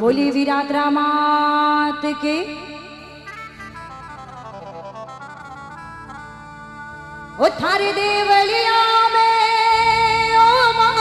बोली विरात्रा मात के ओ थारे देवलिया में ओ माँ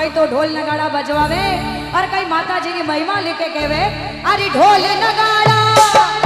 કઈ તો ઢોલ નગાડા બજવાવે અરે કઈ માતાજીની મહિમા લેકે કહેવે અરે ઢોલ નગાડા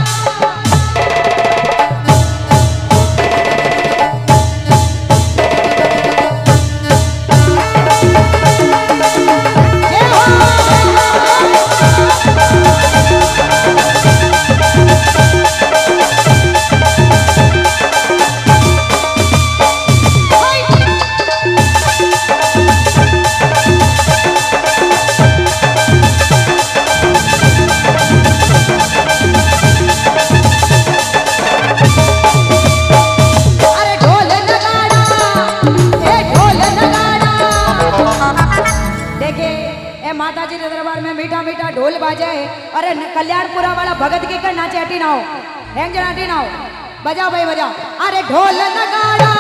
बाजा है अरे कल्याणपुरा वाला भगत के कर नाचे हटी ना हो। हैंग जो हटी ना हो। बजाओ भाई, बजाओ। अरे ढोल नगाड़ा।